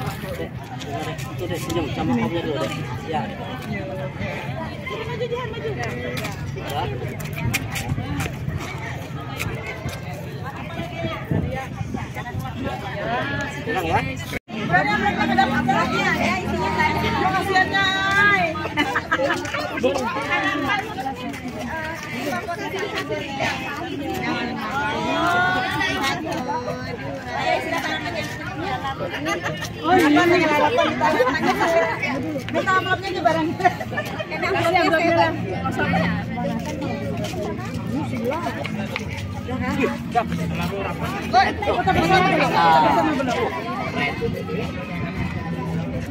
Ya. Itu deh senyum sama omnya dulu deh. Ya. Ya. Bilang ya. Oh iya, Minta amplopnya di barang. Ini amplopnya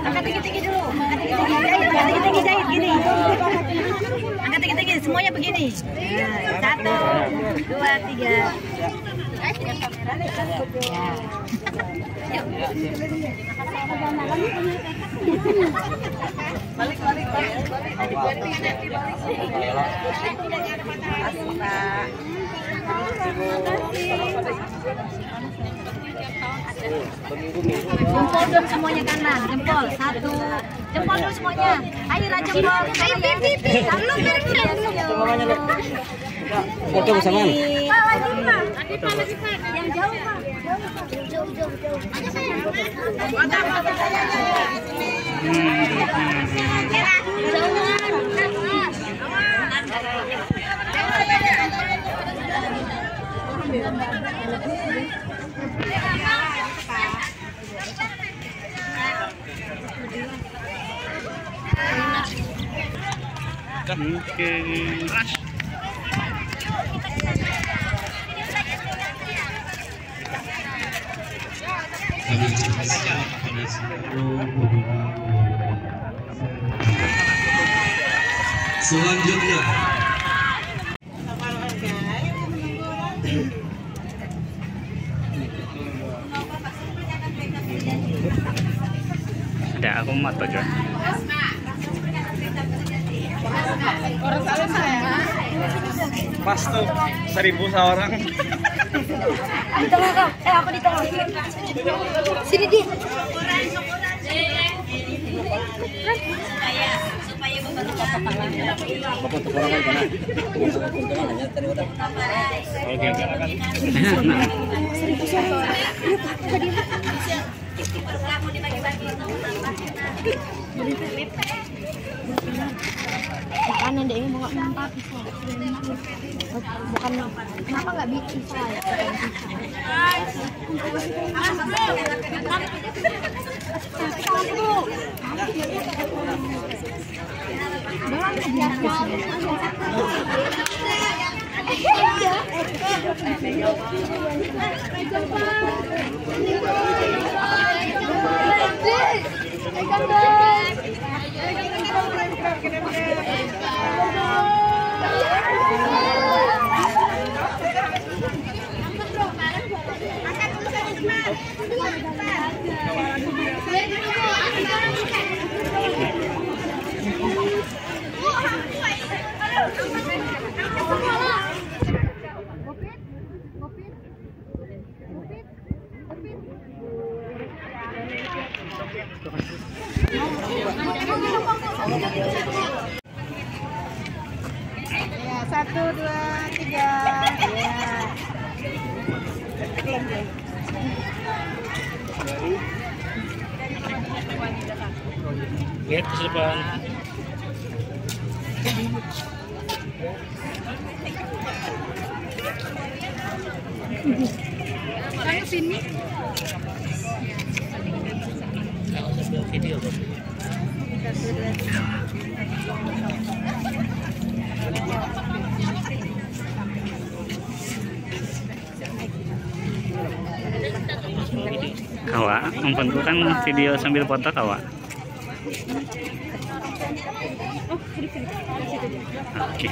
Angkat tinggi-tinggi dulu. Angkat tinggi-tinggi. Angkat tinggi-tinggi jahit gini. Angkat tinggi-tinggi semuanya begini. Satu, dua, tiga. Yuk. Jempol dong semuanya kanan, jempol satu, jempol dulu semuanya. Ayo lah jempol. Ayo pipi pipi. Belum. Foto bersamaan. Yang jauh pak. Jauh jauh jauh. Oke. Selanjutnya Ada aku mat aja. Pas tuh seribu seorang. Di tengah kau. Eh aku di tengah. Sini di. Kan. Deh, bisa. Bukan kenapa nggak bisa ya? Ya, satu, dua, tiga. Ya. Lihat ke depan. Kamu sini. Video. Kawa membentukkan video sambil foto kawa. Oke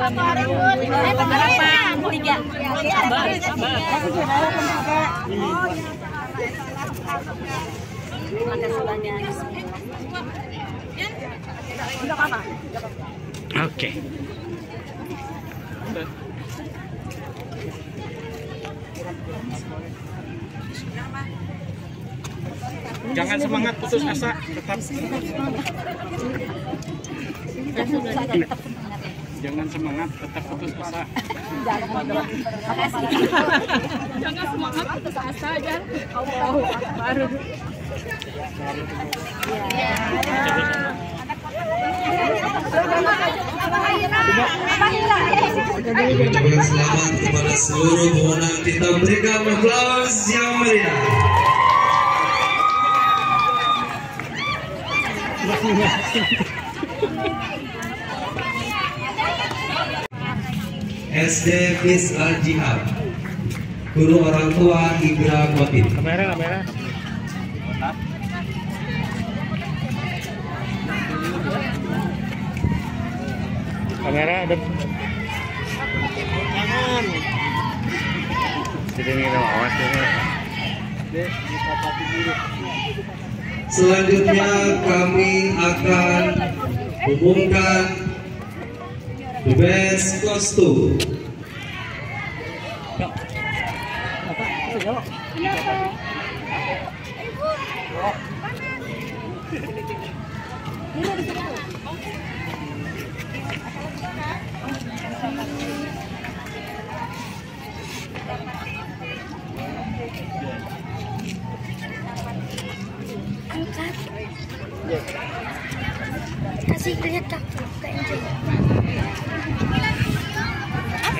Harapan tiga. Sabar, Terima kasih banyak. oke. Jangan semangat putus asa, tetap jangan semangat, tetap putus asa. Kami ucapkan selamat kepada seluruh pemenang kita berikan aplaus yang meriah. SD Fis Al Jihad. Guru orang tua Ibra Kotin kamera kamera. Kamera ada jadi ini awas ya Selanjutnya kami akan umumkan Best Costume Kasih lihat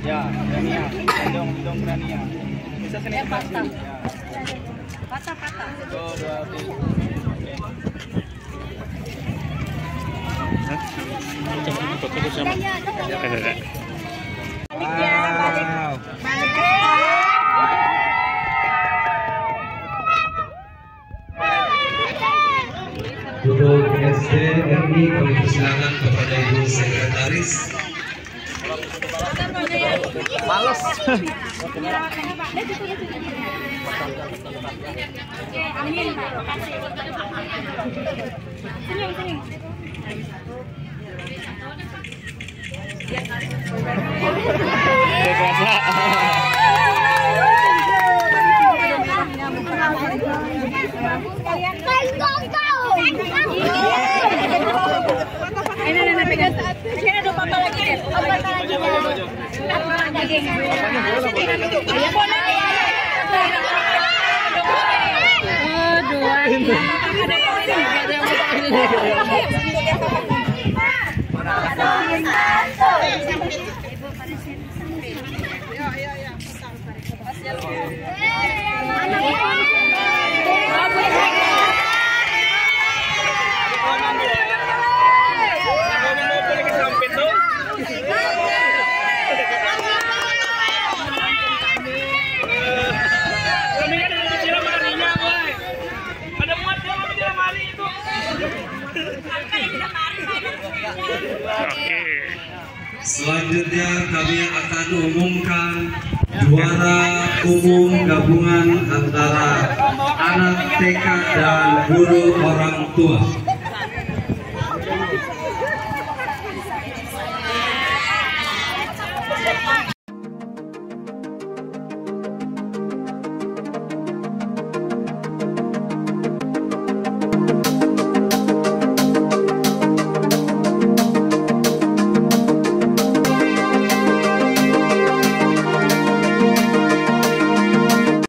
Rania, gendong, gendong Rania. Bisa sini patah. Ya. Patah, patah. Satu, dua, tiga. Oke. Foto bersama Kakak. Wow. Untuk SD RI kami persilakan kepada Ibu Sekretaris Males. Kau. Ini nenek pegang. Sini ada papa lagi deh. Papa lagi. Papa Selanjutnya kami akan umumkan juara umum gabungan antara anak TK dan guru orang tua.